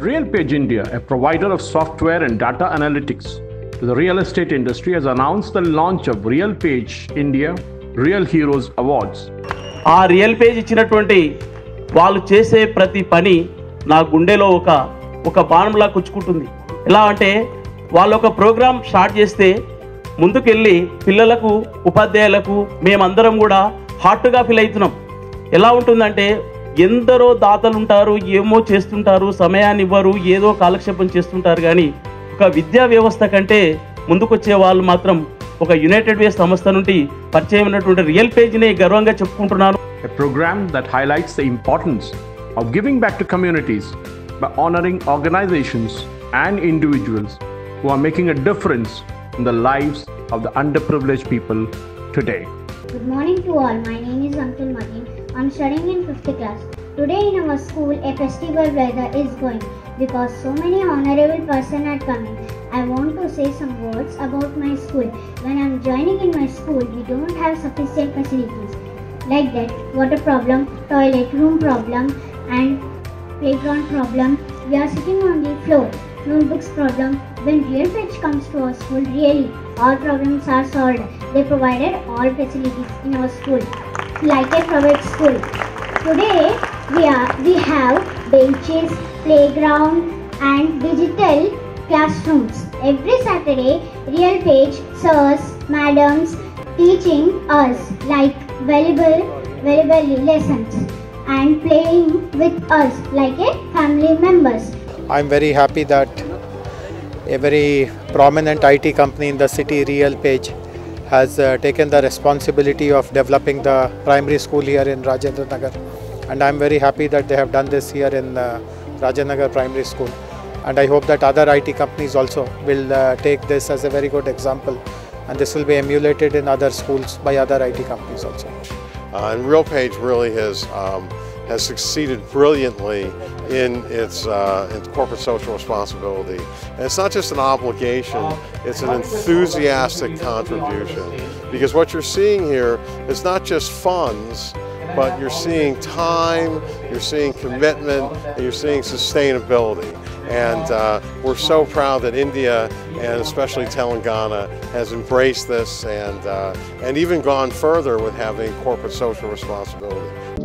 RealPage India, a provider of software and data analytics to the real estate industry, has announced the launch of RealPage India Real Heroes Awards. ఆ real page ఇచ్చినటువంటి వాళ్ళు చేసే ప్రతి పని నా గుండెలో ఒక ఒక బాణంలా కుచ్చుకుంటుంది ఎలా అంటే వాళ్ళు ఒక ప్రోగ్రామ్ స్టార్ట్ చేస్తే ముందుకెళ్ళి పిల్లలకు ఉపాధ్యాయులకు మేమందరం కూడా హార్ట్గా ఫీల్ అవుతున్నాం ఎలా ఉంటుందంటే ఎందరో దాతలు ఉంటారు ఏమో చేస్తుంటారు సమయాన్ని ఇవ్వరు ఏదో కాలక్షేపం చేస్తుంటారు కానీ ఒక విద్యా వ్యవస్థ కంటే ముందుకొచ్చే వాళ్ళు మాత్రం ఒక యునైటెడ్ వే సంస్థ నుండి పరిచయం ఉన్నటువంటి రియల్ పేజ్ని గర్వంగా చెప్పుకుంటున్నాను a program that highlights the importance of giving back to communities by honoring organizations and individuals who are making a difference in the lives of the underprivileged people today. Good morning to all. My name is Ankil Madin. I'm studying in 5th class. Today in our school, a festival weather is going because so many honorable person are coming. I want to say some words about my school. When I'm joining in my school, we don't have sufficient facilities like that water problem, toilet room problem, and playground problem. We are sitting on the floor. Notebooks problem. When real fetch comes to our school, really all problems are solved. They provided all facilities in our school, like a private school. Today we are we have benches, playground, and digital classrooms. Every Saturday, real page sirs, madams teaching us like valuable, valuable lessons and playing with us like a family members. I'm very happy that a very prominent IT company in the city, RealPage, has uh, taken the responsibility of developing the primary school here in Rajendra Nagar. And I'm very happy that they have done this here in uh, Rajendra Primary School. And I hope that other IT companies also will uh, take this as a very good example. And this will be emulated in other schools by other IT companies also. Uh, and RealPage really has um, has succeeded brilliantly in its, uh, its corporate social responsibility. And it's not just an obligation, it's an enthusiastic contribution. Because what you're seeing here is not just funds, but you're seeing time, you're seeing commitment, and you're seeing sustainability. And uh, we're so proud that India and especially Telangana has embraced this and, uh, and even gone further with having corporate social responsibility.